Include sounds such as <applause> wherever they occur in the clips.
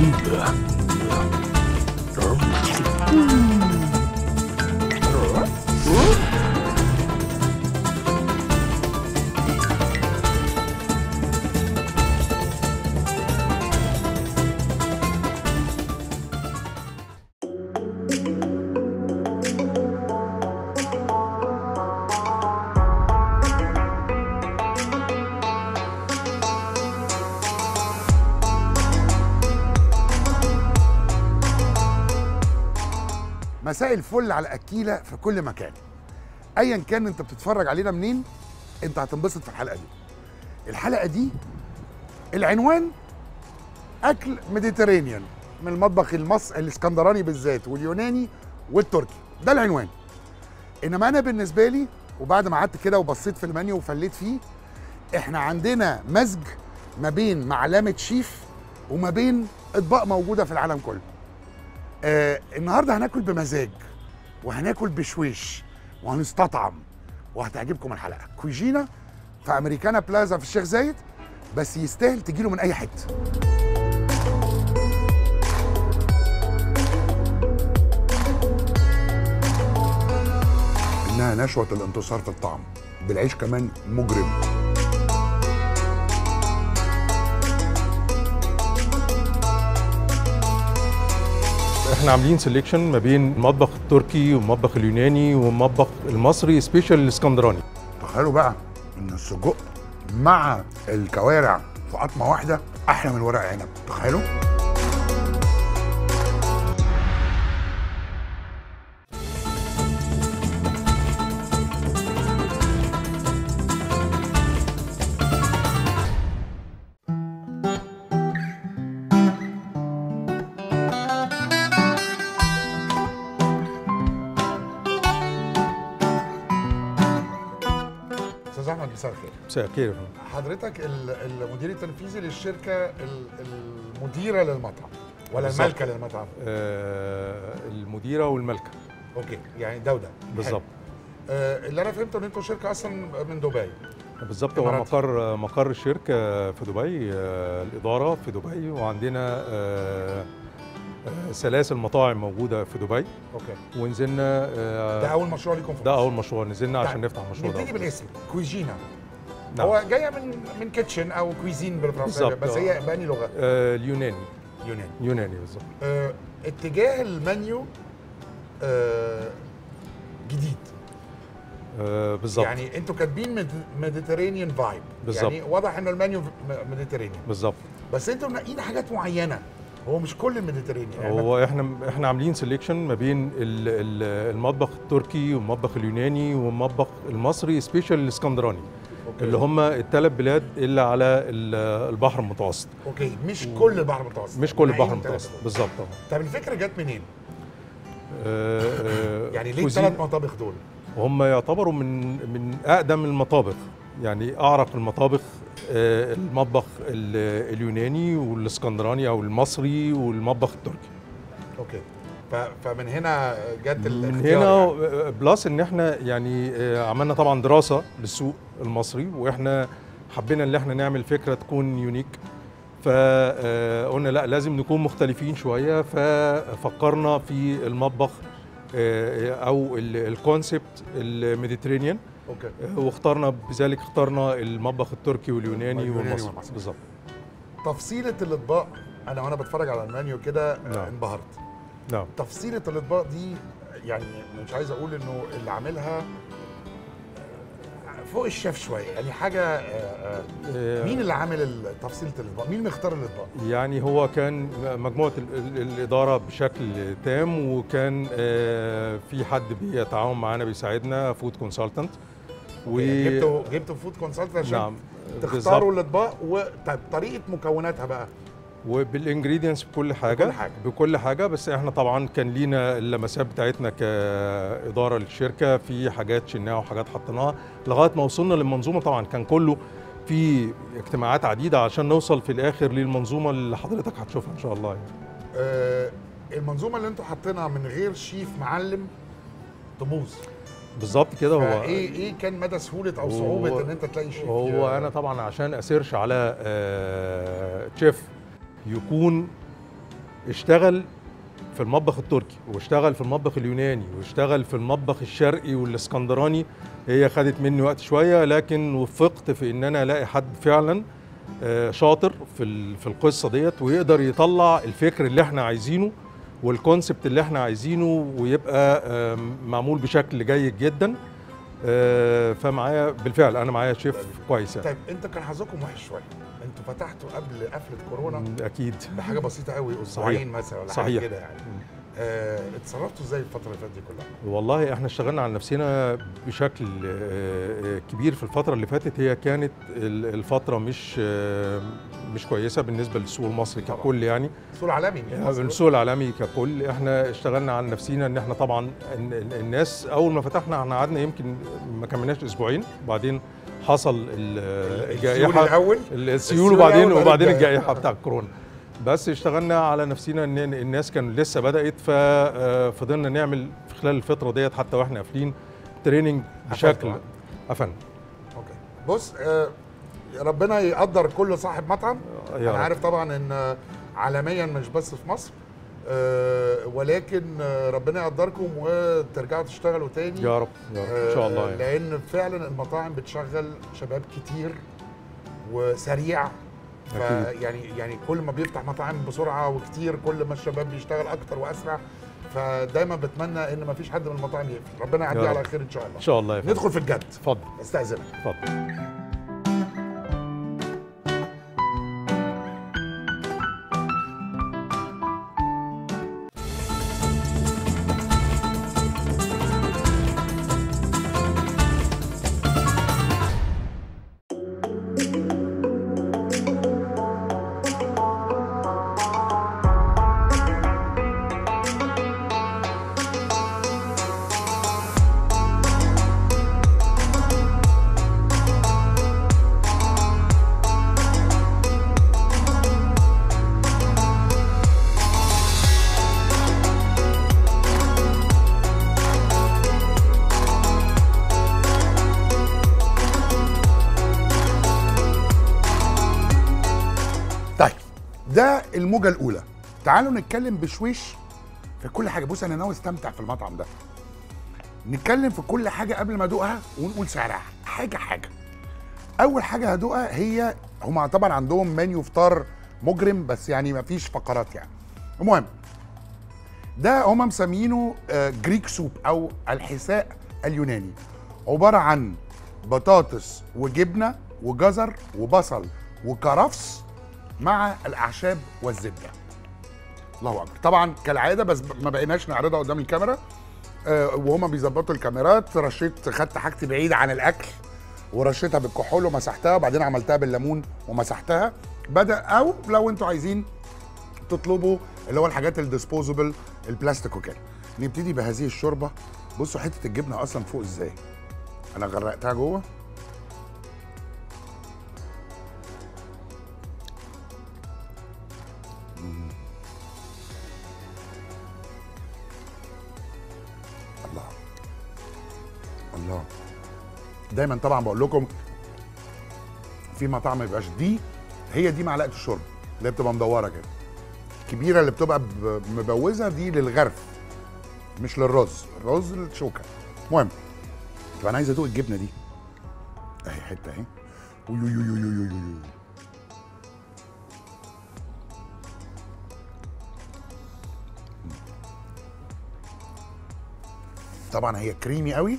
Kugler. مساء الفل على أكيلة في كل مكان. ايا كان أنت بتتفرج علينا منين أنت هتنبسط في الحلقة دي. الحلقة دي العنوان أكل Mediterranean من المطبخ المصري الإسكندراني بالذات واليوناني والتركي. ده العنوان. إنما أنا بالنسبة لي وبعد ما قعدت كده وبصيت في المنيو وفليت فيه إحنا عندنا مزج ما بين معلمة شيف وما بين أطباق موجودة في العالم كله. آه النهارده هناكل بمزاج. وهناكل بشويش وهنستطعم. وهتعجبكم الحلقة. كويجينا في أمريكانا بلازا في الشيخ زايد بس يستاهل تجيله من أي حتة. إنها نشوة الانتصار في الطعم. بالعيش كمان مجرم. إحنا عاملين selection ما بين المطبخ التركي والمطبخ اليوناني والمطبخ المصري special الاسكندراني تخيلوا بقى إن السجق مع الكوارع في قطمة واحدة أحلى من ورق عنب. تخيلوا؟ مساء الخير حضرتك ال- المدير التنفيذي للشركة ال- المديرة للمطعم ولا بالظبط. المالكه للمطعم؟ آه المديرة والمالكة. أوكي يعني ده وده. بالظبط. آه اللي أنا فهمته ان أنتوا شركة أصلا من دبي. بالظبط هو. مقر مقر الشركة في دبي آه الإدارة في دبي وعندنا آه آه سلاسل مطاعم موجودة في دبي. أوكي. ونزلنا آه ده أول مشروع ليكم في ده. أول مشروع نزلنا عشان طيب، نفتح المشروع ده. نبتدي بالاسم. كوزينا. نعم. هو جاية من من kitchen أو cuisine بالفرنسية بس. هي بأنهي لغة. آه اليوناني. يوناني يوناني بالظبط آه اتجاه المنيو آه جديد. آه بالظبط يعني أنتوا كاتبين Mediterranean vibe بالظبط. يعني واضح ان المنيو Mediterranean بالظبط بس أنتوا منقين حاجات معينة. هو مش كل ال Mediterranean هو إحنا إحنا عاملين selection ما بين ال- ال- المطبخ التركي والمطبخ اليوناني والمطبخ المصري special الإسكندراني. اللي هم الثلاث بلاد اللي على ال- البحر المتوسط. أوكي مش كل البحر المتوسط. مش كل البحر منقين المتوسط. بالظبط طبعا. طب الفكرة جت منين؟ آه، آه، يعني ليه الثلاث مطابخ دول؟ هم يعتبروا من من أقدم المطابخ. يعني أعرق المطابخ آه، المطبخ ال- اليوناني والإسكندراني أو المصري والمطبخ التركي. أوكي. فمن هنا جت من هنا يعني. plus إن إحنا يعني آه، عملنا طبعا دراسة للسوق المصري وإحنا حبينا إن إحنا نعمل فكرة تكون unique فقلنا لا لازم نكون مختلفين شوية. ففكرنا في المطبخ آه، أو ال concept ال Mediterranean. أوكي. آه، واخترنا بذلك اخترنا المطبخ التركي واليوناني اليوناني والمصري. بالظبط. تفصيلة الإطباق أنا وأنا بتفرج على المنيو كده آه، نعم. انبهرت. نعم تفصيله الاطباق دي يعني مش عايز أقول إنه اللي عاملها آه، فوق الشيف شوية يعني حاجة آه، آه، آه، مين اللي عامل تفصيلة الإطباق؟ مين مختار الإطباق؟ يعني هو كان مجموعة ال- ال- الإدارة بشكل تام وكان آه، في حد بيتعاون معانا بيساعدنا food consultant و جبتوا جبتوا food consultant عشان نعم تختاروا. الإطباق وطيب طريقة مكوناتها بقى وبالانجريدينتس بكل حاجة. بكل حاجة. بكل حاجة. بس إحنا طبعا كان لينا اللمسات بتاعتنا كإدارة للشركة في حاجات شلناها وحاجات حطيناها لغاية ما وصلنا للمنظومة. طبعا كان كله في اجتماعات عديدة عشان نوصل في الآخر للمنظومة اللي حضرتك هتشوفها إن شاء الله يعني. آه، المنظومة اللي أنتوا حاطينها من غير شيف معلم تبوظ. بالظبط كده. هو إيه إيه كان مدى سهولة أو صعوبة إن أنت تلاقي شيف هو أنا طبعا عشان أسيرش على آه، تشيف يكون اشتغل في المطبخ التركي واشتغل في المطبخ اليوناني واشتغل في المطبخ الشرقي والاسكندراني. هي خدت مني وقت شوية لكن وفقت في إن أنا ألاقي حد فعلا آه، شاطر في في القصة ديت ويقدر يطلع الفكر اللي إحنا عايزينه والكونسبت اللي إحنا عايزينه ويبقى معمول بشكل جيد جدا. آه، فمعايا بالفعل أنا معايا شيف كويس يعني. طيب أنت كان حظكم وحش شوية. أنتوا فتحتوا قبل قفلة كورونا أكيد بحاجه بسيطة قوي أسبوعين مثلا ولا حاجة صحيح. كده يعني آه، اتصرفتوا إزاي الفترة اللي فاتت دي كلها؟ والله إحنا اشتغلنا على نفسنا بشكل آه، آه، كبير في الفترة اللي فاتت هي كانت ال- الفترة مش آه، مش كويسة بالنسبة للسوق المصري طبعاً. ككل يعني سوق عالمي مش مصر. السوق العالمي ككل إحنا اشتغلنا على نفسنا إن إحنا طبعا ال- ال- الناس أول ما فتحنا إحنا قعدنا يمكن ما كملناش أسبوعين وبعدين حصل ال- السيول الجائحة الأول السيول وبعدين وبعدين. الجائحة بتاع الكورونا بس اشتغلنا على نفسنا ان الناس كانوا لسه بدأت ففضلنا نعمل في خلال الفترة ديت حتى وإحنا قافلين training بشكل؟ قفلنا أوكي بص آه، ربنا يقدر كل صاحب مطعم أنا. عارف طبعا إن آه، عالميا مش بس في مصر آه، ولكن آه، ربنا يقدركم وترجعوا تشتغلوا تاني. يا رب يا رب. إن شاء الله آه، يعني. لأن فعلا المطاعم بتشغل شباب كتير وسريع. يعني يعني كل ما بيفتح مطاعم بسرعة وكتير كل ما الشباب بيشتغل أكتر وأسرع. فدايما بتمنى إن ما فيش حد من المطاعم يقفل. ربنا يعديه يا على. خير إن شاء الله. إن شاء الله يا ندخل في الجد. اتفضل. استأذنك. اتفضل. الموجة الأولى. تعالوا نتكلم بشويش في كل حاجة. بص أنا ناوي أستمتع في المطعم ده. نتكلم في كل حاجة قبل ما أدوقها ونقول سعرها. حاجة حاجة. أول حاجة هدوقها هي هم طبعا عندهم منيو فطار مجرم بس يعني ما فيش فقرات يعني. المهم ده هم مسمينه آه، جريك سوب أو الحساء اليوناني. عبارة عن بطاطس وجبنة وجزر وبصل وكرفس مع الأعشاب والزبدة. الله أكبر. طبعا كالعادة بس ما بقيناش نعرضها قدام الكاميرا. آه وهما بيظبطوا الكاميرات. رشيت خدت حاجتي بعيده عن الأكل ورشيتها بالكحول ومسحتها وبعدين عملتها بالليمون ومسحتها. بدأ أو لو أنتوا عايزين تطلبوا اللي هو الحاجات ال disposable البلاستيك وكده. نبتدي بهذه الشوربة. بصوا حتة الجبنة أصلا فوق إزاي؟ أنا غرقتها جوه. دايما طبعا بقول لكم في مطاعم ما يبقاش دي هي دي معلقة الشرب اللي بتبقى مدورة كده. الكبيرة اللي بتبقى مبوزة دي للغرف مش للرز. الرز للشوكة. المهم طب أنا عايز أدوق الجبنة دي. أهي حتة أهي. طبعا هي كريمي قوي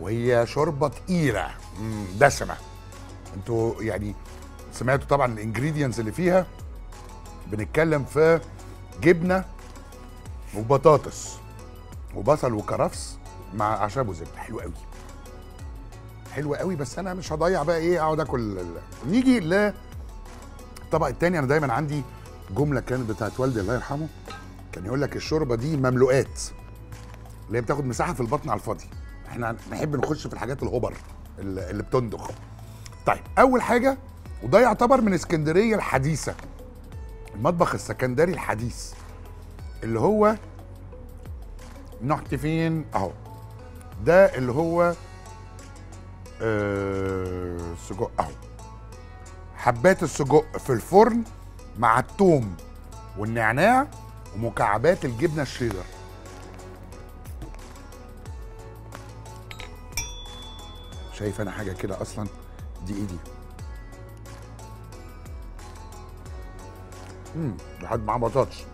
وهي شوربة تقيلة. دسمة. أنتوا يعني سمعتوا طبعا الانجريدينتس اللي فيها. بنتكلم في جبنة وبطاطس وبصل وكرفس مع أعشاب وزبدة. حلو قوي. حلو قوي بس أنا مش هضيع بقى إيه أقعد آكل نيجي للطبق التاني. أنا دايما عندي جملة كانت بتاعت والدي الله يرحمه. كان يقول لك الشوربة دي مملوءات اللي هي بتاخد مساحة في البطن على الفاضي. إحنا نحب نخش في الحاجات الهبر اللي بتندخ طيب أول حاجة وده يعتبر من اسكندرية الحديثة المطبخ السكندري الحديث اللي هو نحت فين؟ أهو. ده اللي هو آه، سجق أهو. حبات السجق في الفرن مع الثوم والنعناع ومكعبات الجبنة الشيدر. شايف أنا حاجة كده أصلا؟ دي ايدي امم لحد معاه بطاطس.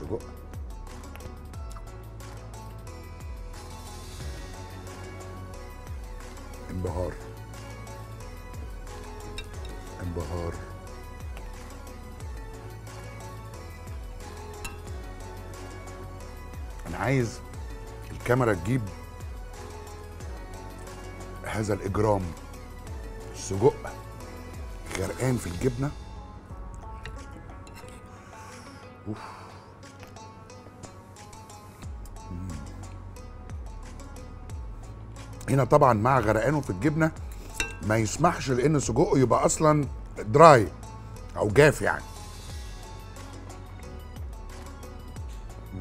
سجق. انبهار. انبهار. أنا عايز الكاميرا تجيب هذا الإجرام السجق غرقان في الجبنة أوف. هنا طبعا مع غرقانه في الجبنة ما يسمحش لأن سجقه يبقى أصلا دراي أو جاف يعني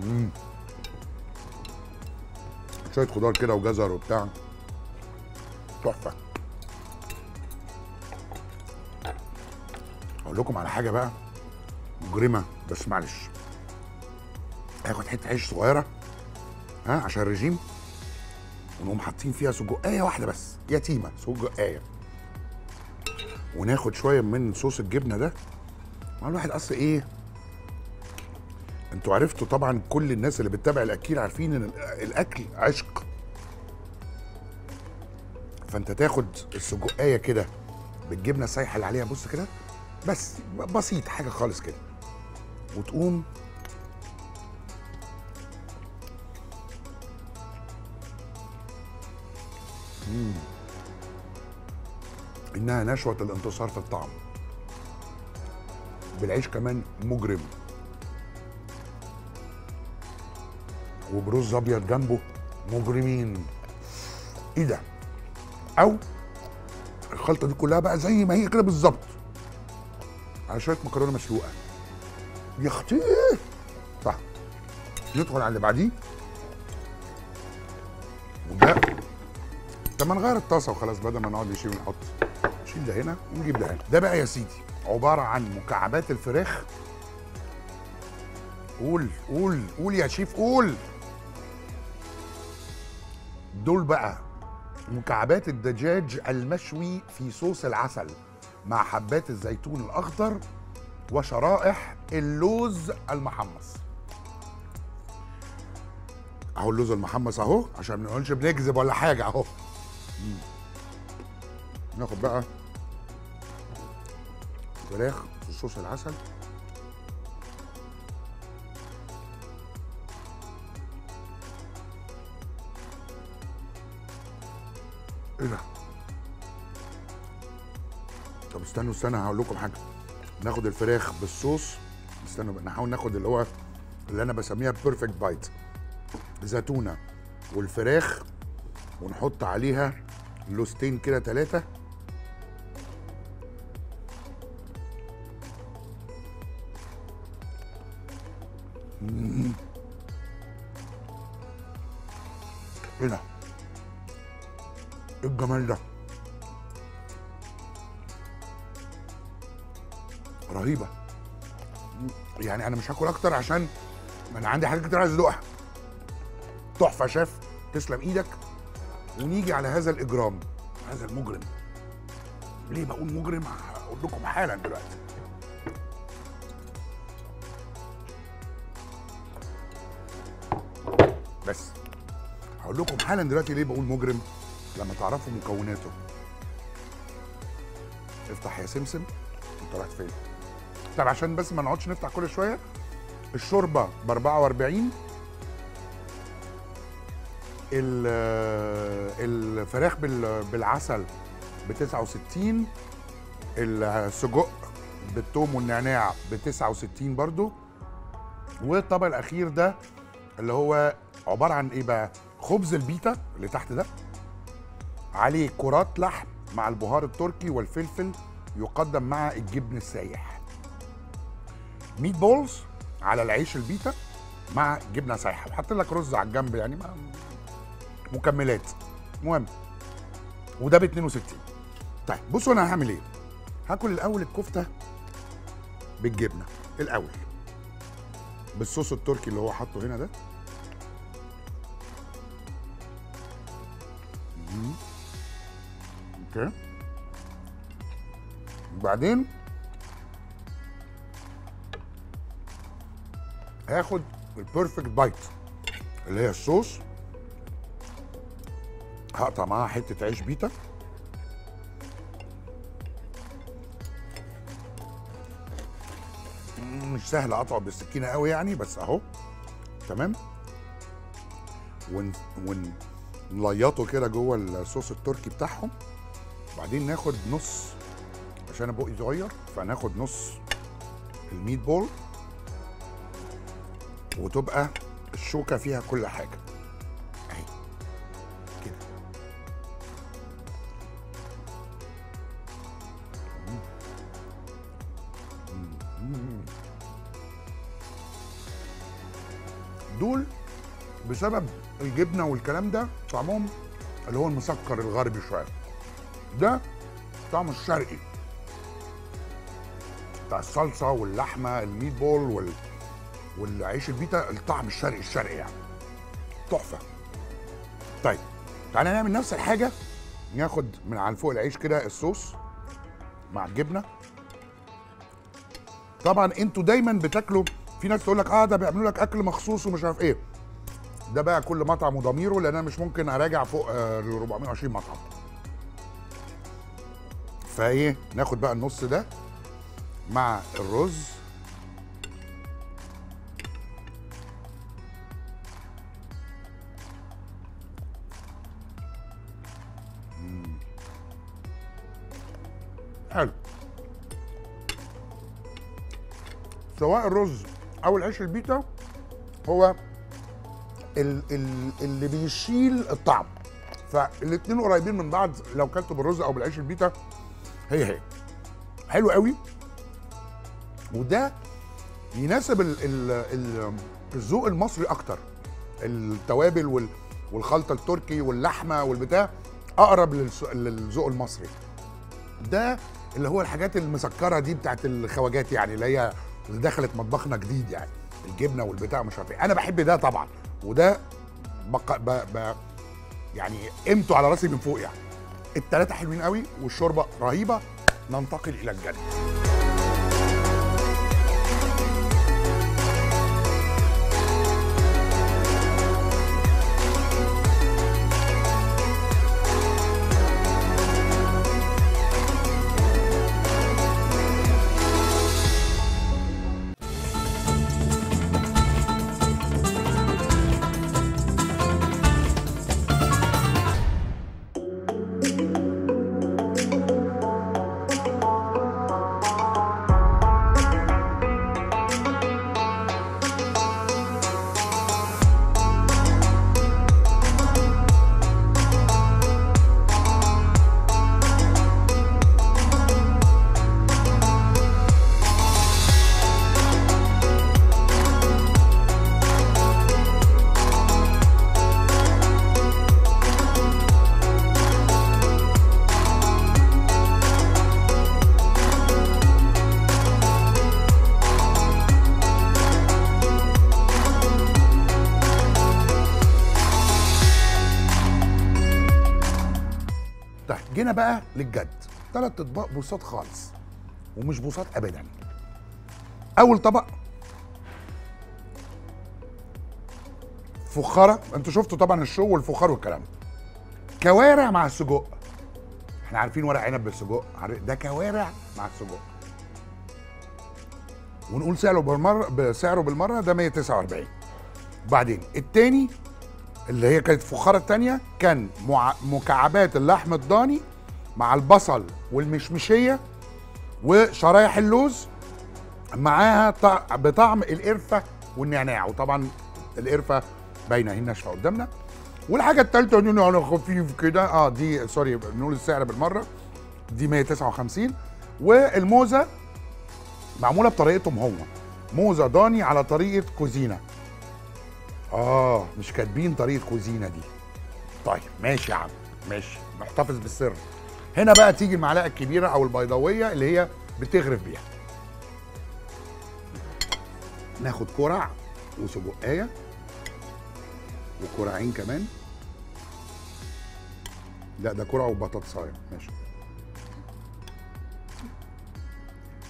مم. شوية خضار كده وجزر وبتاع. تحفة. أقول لكم على حاجة بقى مجرمة بس معلش. هاخد حتة عيش صغيرة ها عشان الرجيم. ونقوم حاطين فيها سجقاية واحدة بس يتيمة سجقاية. وناخد شوية من صوص الجبنة ده. مع الواحد أصل إيه؟ أنتوا عرفتوا طبعا كل الناس اللي بتتابع الأكيل عارفين إن الأكل عشق. فأنت تاخد السجقاية كده بالجبنة السايحة اللي عليها بص كده بس بسيط حاجة خالص كده. وتقوم مم. إنها نشوة الانتصار في الطعم. بالعيش كمان مجرم. وبرز أبيض جنبه مجرمين. إيه ده؟ أو الخلطة دي كلها بقى زي ما هي كده بالظبط. على شوية مكرونة مسلوقة. يا أختي! صح ندخل على اللي بعديه. وده طب ما نغير الطاسة وخلاص بدل ما نقعد نشيل ونحط. نشيل ده هنا ونجيب ده هنا. ده بقى يا سيدي عبارة عن مكعبات الفراخ. قول قول قول يا شيف قول. دول بقى مكعبات الدجاج المشوي في صوص العسل مع حبات الزيتون الأخضر وشرائح اللوز المحمص. أهو اللوز المحمص أهو عشان ما نقولش بنكذب ولا حاجة أهو. ناخد بقى فراخ في صوص العسل. إيه ده؟ طب استنوا استنى هقول لكم حاجة. ناخد الفراخ بالصوص. استنوا نحاول ناخد اللي هو اللي أنا بسميها perfect bite زيتونة والفراخ ونحط عليها لوستين كده ثلاثة إيه ده؟ الجمال ده؟ رهيبة. يعني أنا مش هاكل أكتر عشان أنا عندي حاجات كتير عايز أدوقها. تحفة شيف تسلم إيدك. ونيجي على هذا الإجرام هذا المجرم. ليه بقول مجرم؟ هقول لكم حالا دلوقتي. بس. هقول لكم حالا دلوقتي ليه بقول مجرم. لما تعرفوا مكوناته افتح يا سمسم انت رايح فين؟ طب عشان بس ما نقعدش نفتح كل شوية الشوربة ب 44 ال- الفراخ بال- بالعسل ب 69 السجق بالثوم والنعناع ب 69 برضو والطبق الأخير ده اللي هو عبارة عن إيه بقى؟ خبز البيتا اللي تحت ده. عليه كرات لحم مع البهار التركي والفلفل يقدم مع الجبن السايح. meatballs على العيش البيتا مع جبنة سايحة. وحط لك رز على الجنب يعني ما مكملات. مهم وده ب 62 طيب بصوا أنا هعمل إيه. هاكل الأول الكفتة بالجبنة الأول. بالصوص التركي اللي هو حاطه هنا ده. Okay. وبعدين هاخد ال perfect bite اللي هي الصوص. هقطع معاها حتة عيش بيتا. مش سهل اقطعه بالسكينة قوي يعني بس أهو. تمام؟ ون ون نليطه كده جوه الصوص التركي بتاعهم. وبعدين ناخد نص عشان بقي صغير فناخد نص الميت بول وتبقى الشوكة فيها كل حاجة. أهي. كده. دول بسبب الجبنة والكلام ده طعمهم اللي هو المسكر الغربي شوية. ده طعمه الشرقي. بتاع الصلصة واللحمة الميت بول وال... والعيش البيتا الطعم الشرقي الشرقي يعني. تحفة. طيب تعالى نعمل نفس الحاجة. ناخد من على فوق العيش كده الصوص مع الجبنة. طبعا أنتوا دايما بتاكلوا في ناس تقول لك آه ده بيعملوا لك أكل مخصوص ومش عارف إيه. ده بقى كل مطعم وضميره لأن أنا مش ممكن أراجع فوق آه، ال 420 مطعم. فايه ناخد بقى النص ده مع الرز. حلو. سواء الرز أو العيش البيتا هو ال ال اللي بيشيل الطعم. فالاتنين قريبين من بعض لو كلته بالرز أو بالعيش البيتا هي هي. حلو قوي. وده يناسب ال ال ال الذوق المصري أكتر. التوابل وال والخلطة التركي واللحمة والبتاع أقرب للذوق المصري. ده اللي هو الحاجات المسكرة دي بتاعت الخواجات يعني اللي هي اللي دخلت مطبخنا جديد يعني. الجبنة والبتاع مش عارف إيه. أنا بحب ده طبعا. وده بق... ب... ب... يعني قيمته على راسي من فوق يعني. التلاتة حلوين قوي والشوربة رهيبة ننتقل إلى الجد بقى للجد. ثلاث اطباق بساط خالص ومش بساط ابدا. أول طبق فخارة. أنتوا شفتوا طبعا الشو والفخار والكلام. كوارع مع السجق. إحنا عارفين ورق عنب بالسجق. ده كوارع مع السجق. ونقول سعره بالمرة بسعره بالمرة ده 149 بعدين التاني اللي هي كانت الفخاره التانية كان مع... مكعبات اللحم الضاني مع البصل والمشمشية وشرايح اللوز معاها طع... بطعم القرفة والنعناع. وطبعا القرفة باينة هنا ناشفه قدامنا. والحاجة الثالثه دي على خفيف كده. آه دي سوري نقول السعر بالمرة. دي 159 والموزة معمولة بطريقتهم هم. موزة ضاني على طريقة كوزينة. آه مش كاتبين طريقة كوزينة دي. طيب ماشي يا عم. ماشي. نحتفظ بالسر. هنا بقى تيجي المعلقة الكبيرة أو البيضاوية اللي هي بتغرف بيها. ناخد كرع وسجقاية وكرعين كمان. لا ده كرع وبطاطساية. ماشي.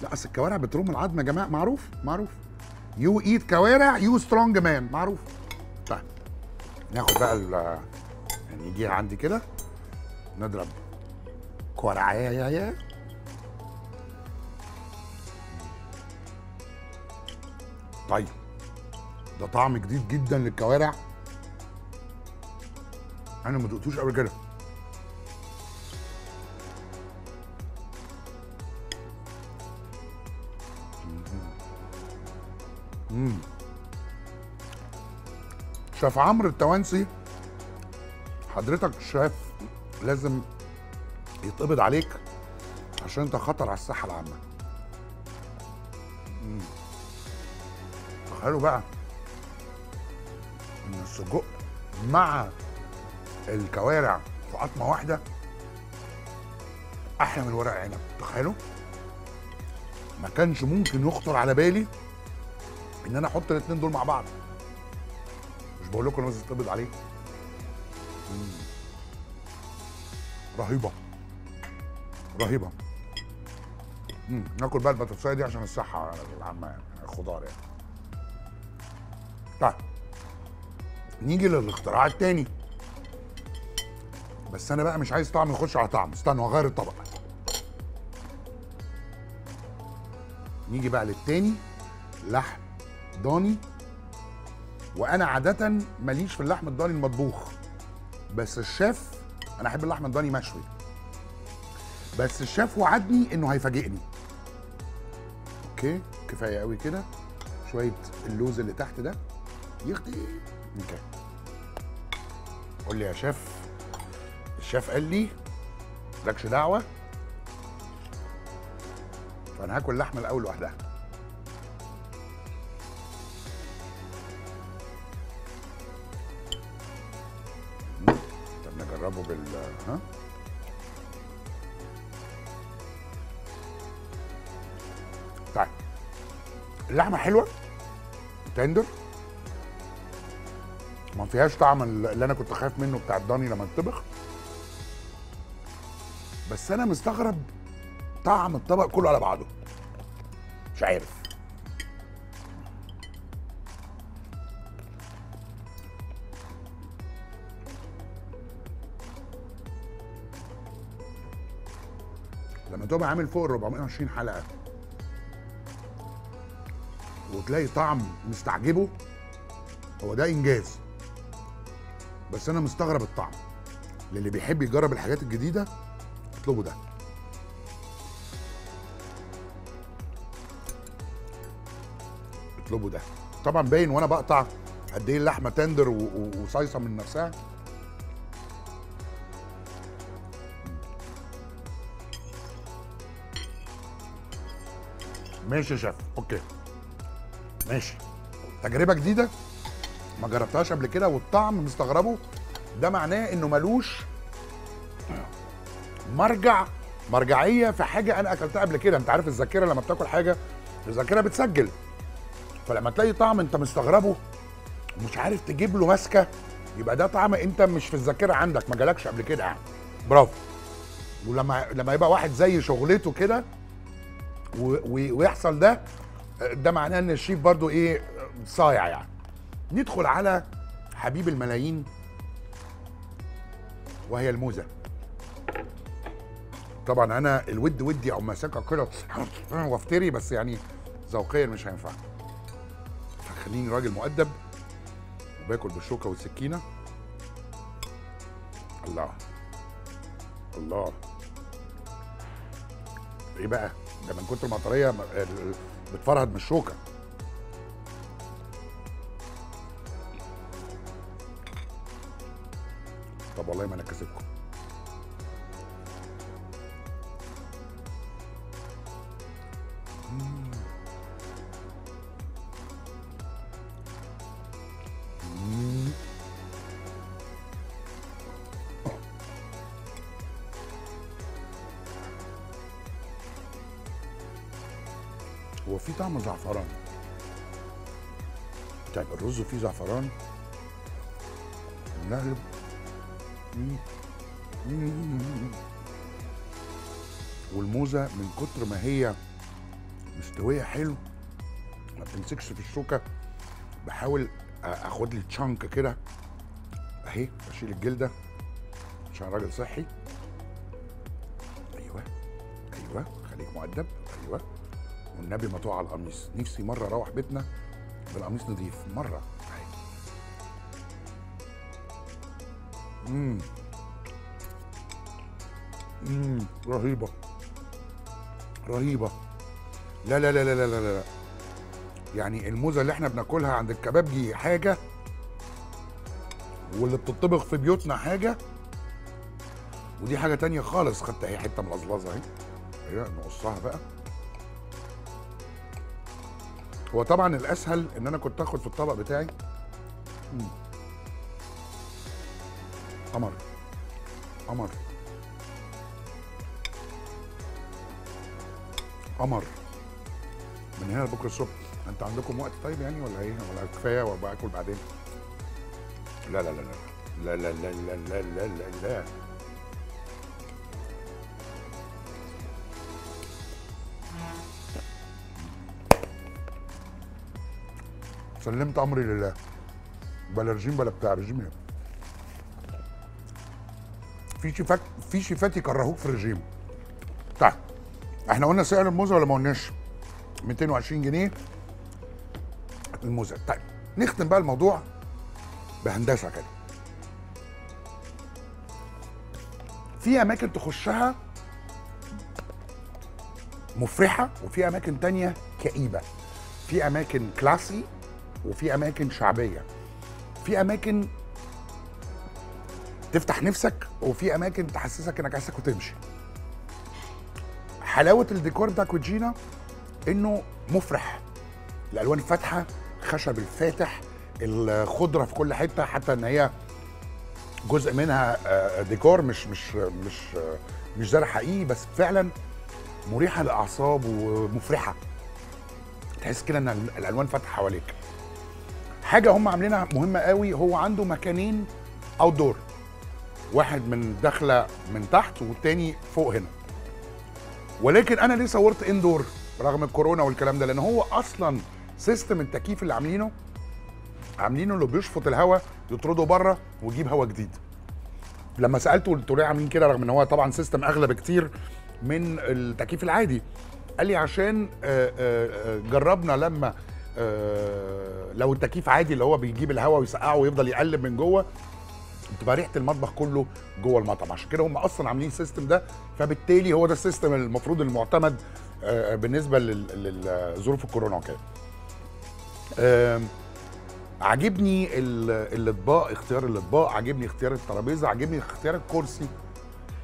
لا أصل الكوارع بتروم العظم يا جماعة. معروف؟ معروف. you eat كوارع you strong man معروف. طيب ناخد بقى ال يعني يجي عندي كده. نضرب يا طيب. ده طعم جديد جدا للكوارع. أنا ما دقتوش قبل كده. مم. شيف عمرو التوانسي. حضرتك شايف لازم يتقبض عليك عشان انت خطر على الصحة العامة. تخيلوا بقى إن السجق مع الكوارع في قطمة واحدة أحلى من الورق عنب. تخيلوا؟ ما كانش ممكن يخطر على بالي إن أنا أحط الاثنين دول مع بعض. مش بقول لكم لازم تقبض عليه. مم. رهيبة. رهيبة. مم. ناكل بقى البطاطسايه دي عشان الصحة العامه يعني الخضار يعني. طيب نيجي للاختراع التاني. بس أنا بقى مش عايز طعم يخش على طعم استنوا هغير الطبق. نيجي بقى للتاني لحم ضاني. وأنا عادة ماليش في اللحم الضاني المطبوخ بس الشيف أنا أحب اللحم الضاني مشوي. بس الشيف وعدني إنه هيفاجئني. okay؟ كفاية قوي كده. شوية اللوز اللي تحت ده. يخدي okay قول لي يا شيف. الشيف قال لي مالكش دعوة. فأنا هاكل اللحمه الأول لوحدها. طيب. اللحمة حلوة. تندر. ما فيهاش طعم اللي أنا كنت خايف منه بتاع الضاني لما تطبخ بس أنا مستغرب طعم الطبق كله على بعضه. مش عارف. لما تبقى عامل فوق ال 420 حلقة وتلاقي طعم مستعجبه هو ده إنجاز. بس أنا مستغرب الطعم. للي بيحب يجرب الحاجات الجديدة اطلبوا ده. اطلبوا ده. طبعا باين وأنا بقطع قد إيه اللحمة تندر و- و- وصايصه من نفسها. ماشي يا شيف. أوكي. ماشي. تجربة جديدة؟ ما جربتهاش قبل كده والطعم مستغربه. ده معناه إنه ملوش مرجع مرجعية في حاجة أنا أكلتها قبل كده. أنت عارف الذاكرة لما بتاكل حاجة الذاكرة بتسجل. فلما تلاقي طعم أنت مستغربه ومش عارف تجيب له ماسكه يبقى ده طعم أنت مش في الذاكرة عندك ما جالكش قبل كده يعني. برافو. ولما لما يبقى واحد زي شغلته كده ويحصل ده ده معناه إن الشيف برضو إيه صايع يعني. ندخل على حبيب الملايين. وهي الموزة. طبعا أنا الود ودي أو ماسكها كده <laughs> وافتري بس يعني ذوقيا مش هينفع. فخليني راجل مؤدب. وباكل بالشوكة والسكينة. الله. الله. إيه بقى؟ ده من كتر ما طرية م- ال- بتفرهد من الشوكة. طب والله ما أنا كسبكم. طعم زعفران. طيب الرز فيه زعفران. نقلب. والموزة من كتر ما هي مستوية حلو ما بتمسكش في الشوكة بحاول أخد لي تشانك كده. أهي أشيل الجلدة عشان راجل صحي. أيوه أيوه خليك مؤدب. أيوه. والنبي ما تقع القميص. نفسي مرة أروح بيتنا بالقميص نضيف. مرة. امم امم رهيبة. رهيبة. لا لا لا لا لا لا يعني الموزة اللي إحنا بناكلها عند الكبابجي حاجة واللي بتطبخ في بيوتنا حاجة ودي حاجة تانية خالص. خدت أهي حتة ملظلظة أهي. اهي نقصها بقى. هو طبعا الاسهل ان أنا كنت اخد في الطبق بتاعي. قمر قمر قمر من هنا لبكره الصبح انت عندكم وقت طيب يعني ولا إيه ولا كفايه وباكل بعدين لا لا لا لا لا لا لا لا لا لا لا سلمت أمري لله. بلا رجيم بلا بتاع رجيم إيه في شيفات في شيفات يكرهوك في الرجيم. طيب إحنا قلنا سعر الموزة ولا ما قلناش؟ 220 جنيه. الموزة. طيب نختم بقى الموضوع بهندسة كده. في أماكن تخشها مفرحة وفي أماكن تانية كئيبة. في أماكن كلاسي وفي أماكن شعبية. في أماكن تفتح نفسك وفي أماكن تحسسك إنك عايزك وتمشي. حلاوة الديكور بتاع كوجينا إنه مفرح. الألوان فاتحة خشب الفاتح الخضرة في كل حتة حتى إن هي جزء منها آه، ديكور مش مش مش آه، مش زرع حقيقي بس فعلا مريحة للاعصاب ومفرحة. تحس كده إن ال- الألوان فاتحة حواليك. حاجة هم عاملينها مهمة قوي هو عنده مكانين اوت دور واحد من داخلة من تحت والتاني فوق هنا. ولكن أنا ليه صورت indoor رغم الكورونا والكلام ده؟ لأن هو أصلا system التكييف اللي عاملينه عاملينه اللي بيشفط الهواء يطرده بره ويجيب هواء جديد. لما سألته قلت له عاملين كده؟ رغم إن هو طبعا system أغلى بكتير من التكييف العادي. قال لي عشان آه، آه، آه، جربنا لما لو التكييف عادي اللي هو بيجيب الهواء ويسقعه ويفضل يقلب من جوه بتبقى ريحة المطبخ كله جوه المطعم. عشان كده هم أصلا عاملين ال system ده فبالتالي هو ده ال system المفروض المعتمد آه، بالنسبة لظروف الكورونا وكده. عاجبني ال- الأطباق اختيار الأطباق عاجبني اختيار الترابيزة عاجبني اختيار الكرسي.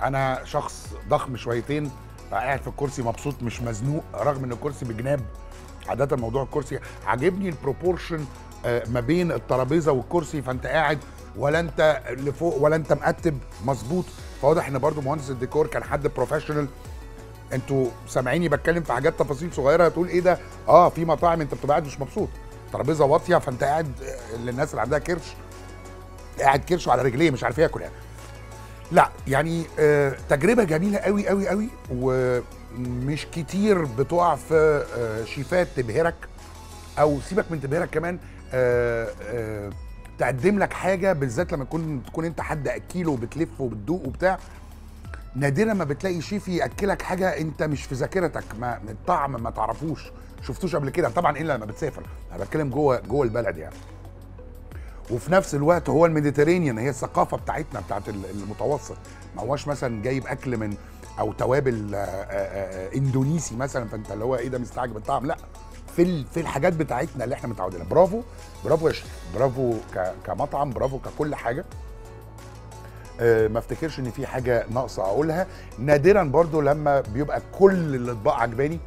أنا شخص ضخم شويتين قاعد في الكرسي مبسوط مش مزنوق رغم إن الكرسي بجناب عادة موضوع الكرسي عاجبني ال proportion آه، ما بين الترابيزة والكرسي فأنت قاعد ولا أنت لفوق ولا أنت مقتّب. مظبوط. فواضح إن برضو مهندس الديكور كان حد professional أنتوا سامعيني بتكلم في حاجات تفاصيل صغيرة هتقول إيه ده؟ آه في مطاعم أنت بتبقى قاعد مش مبسوط. ترابيزة واطية فأنت قاعد آه، للناس اللي عندها كرش قاعد كرشه على رجليه مش عارف ياكل يعني. لا يعني آه تجربة جميلة قوي قوي قوي ومش كتير بتقع في آه شيفات تبهرك أو سيبك من تبهرك كمان آه آه تقدم لك حاجة بالذات لما تكون تكون أنت حد أكيل وبتلف وبتدوق وبتاع. نادرا ما بتلاقي شيف يأكلك حاجة أنت مش في ذاكرتك ما الطعم ما تعرفوش شفتوش قبل كده؟ طبعا إلا لما بتسافر. أنا بتكلم جوه جوه البلد يعني. وفي نفس الوقت هو ال Mediterranean هي الثقافة بتاعتنا بتاعت ال- المتوسط. ما هوش مثلا جايب أكل من أو توابل آه، آه، آه، إندونيسي مثلا فأنت اللي هو إيه ده مستعجب الطعم لا في في الحاجات بتاعتنا اللي إحنا متعودين. برافو برافو يا شيخ برافو كمطعم برافو ككل حاجة. ما افتكرش إن في حاجة ناقصة أقولها. نادرا برضو لما بيبقى كل الأطباق عجباني.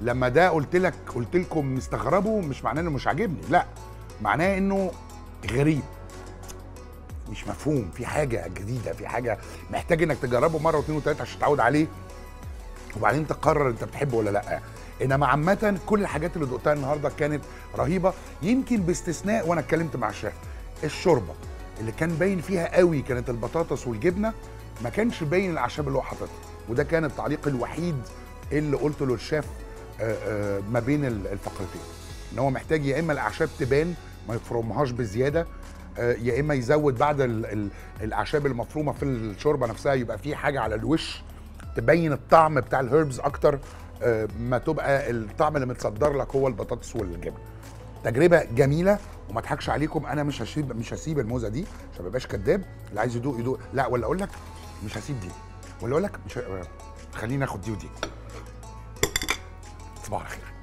لما ده قلت لك قلت لكم مستغربه مش معناه إنه مش عاجبني. لا معناه إنه غريب. مش مفهوم. في حاجة جديدة في حاجة محتاج إنك تجربه مرة واثنين وثلاثة عشان تتعود عليه. وبعدين تقرر أنت بتحبه ولا لأ. إنما عامة كل الحاجات اللي دقتها النهارده كانت رهيبة. يمكن باستثناء وأنا اتكلمت مع الشيف الشوربة اللي كان باين فيها قوي كانت البطاطس والجبنة ما كانش باين الأعشاب اللي هو حاططها. وده كان التعليق الوحيد اللي قلته للشيف آه، آه، ما بين ال- الفقرتين. إن هو محتاج يا إما الأعشاب تبان ما يفرمهاش بزيادة آه، يا إما يزود بعد ال- ال- الأعشاب المفرومة في الشوربة نفسها يبقى في حاجة على الوش تبين الطعم بتاع الهيربز أكتر آه، ما تبقى الطعم اللي متصدر لك هو البطاطس والجبن تجربة جميلة وما أضحكش عليكم أنا مش هسيب مش هسيب الموزة دي عشان ما ابقاش كداب اللي عايز يدوق يدوق. لا ولا أقول لك مش هسيب دي ولا أقول لك مش خليني آخد دي ودي. صباح الخير